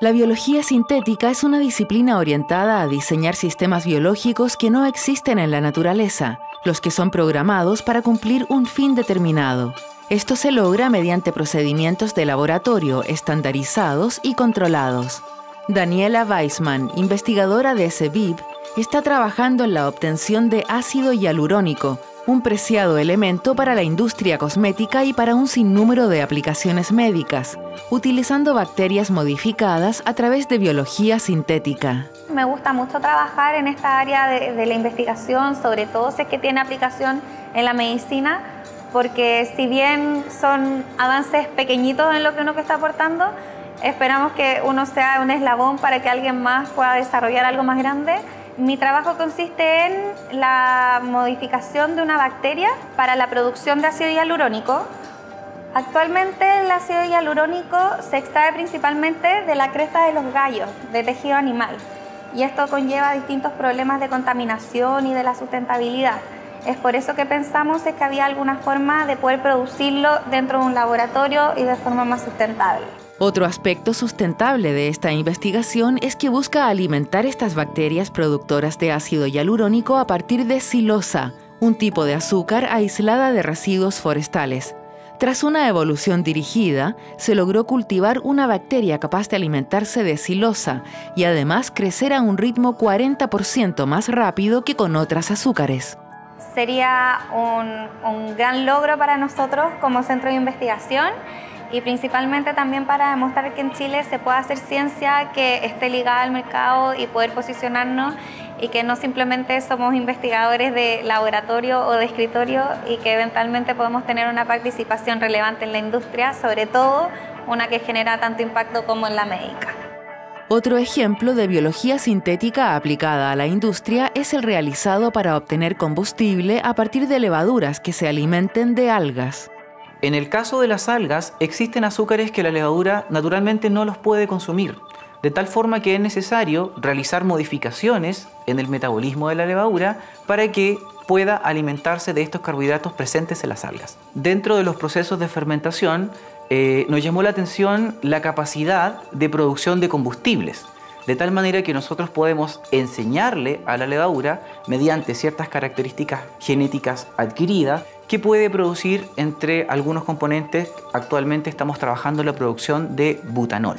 La biología sintética es una disciplina orientada a diseñar sistemas biológicos que no existen en la naturaleza, los que son programados para cumplir un fin determinado. Esto se logra mediante procedimientos de laboratorio estandarizados y controlados. Daniela Weissman, investigadora de CEBIB, está trabajando en la obtención de ácido hialurónico, un preciado elemento para la industria cosmética y para un sinnúmero de aplicaciones médicas, utilizando bacterias modificadas a través de biología sintética. Me gusta mucho trabajar en esta área de, la investigación, sobre todo si es que tiene aplicación en la medicina, porque si bien son avances pequeñitos en lo que uno está aportando, esperamos que uno sea un eslabón para que alguien más pueda desarrollar algo más grande mi trabajo consiste en la modificación de una bacteria para la producción de ácido hialurónico. Actualmente el ácido hialurónico se extrae principalmente de la cresta de los gallos, de tejido animal, y esto conlleva distintos problemas de contaminación y de la sustentabilidad. Es por eso que pensamos que había alguna forma de poder producirlo dentro de un laboratorio y de forma más sustentable. Otro aspecto sustentable de esta investigación es que busca alimentar estas bacterias productoras de ácido hialurónico a partir de silosa, un tipo de azúcar aislada de residuos forestales. Tras una evolución dirigida, se logró cultivar una bacteria capaz de alimentarse de silosa y además crecer a un ritmo 40% más rápido que con otras azúcares. Sería un, un gran logro para nosotros como centro de investigación y principalmente también para demostrar que en Chile se puede hacer ciencia que esté ligada al mercado y poder posicionarnos y que no simplemente somos investigadores de laboratorio o de escritorio y que eventualmente podemos tener una participación relevante en la industria, sobre todo una que genera tanto impacto como en la médica. Otro ejemplo de biología sintética aplicada a la industria es el realizado para obtener combustible a partir de levaduras que se alimenten de algas. En el caso de las algas, existen azúcares que la levadura naturalmente no los puede consumir, de tal forma que es necesario realizar modificaciones en el metabolismo de la levadura para que pueda alimentarse de estos carbohidratos presentes en las algas. Dentro de los procesos de fermentación, eh, nos llamó la atención la capacidad de producción de combustibles de tal manera que nosotros podemos enseñarle a la levadura, mediante ciertas características genéticas adquiridas, que puede producir entre algunos componentes. Actualmente estamos trabajando en la producción de butanol.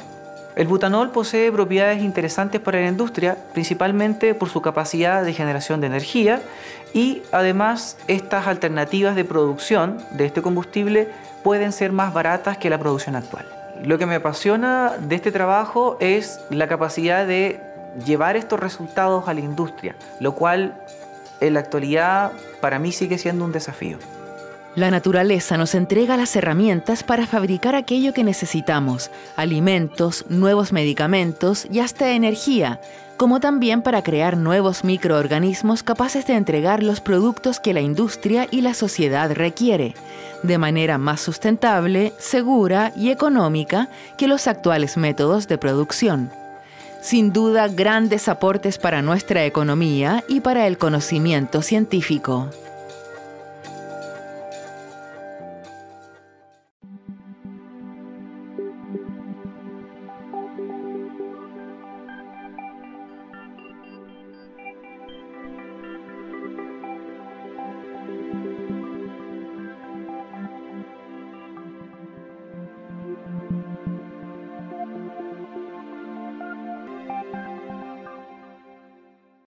El butanol posee propiedades interesantes para la industria, principalmente por su capacidad de generación de energía y además estas alternativas de producción de este combustible pueden ser más baratas que la producción actual. Lo que me apasiona de este trabajo es la capacidad de llevar estos resultados a la industria, lo cual en la actualidad para mí sigue siendo un desafío. La naturaleza nos entrega las herramientas para fabricar aquello que necesitamos, alimentos, nuevos medicamentos y hasta energía, como también para crear nuevos microorganismos capaces de entregar los productos que la industria y la sociedad requiere, de manera más sustentable, segura y económica que los actuales métodos de producción. Sin duda, grandes aportes para nuestra economía y para el conocimiento científico.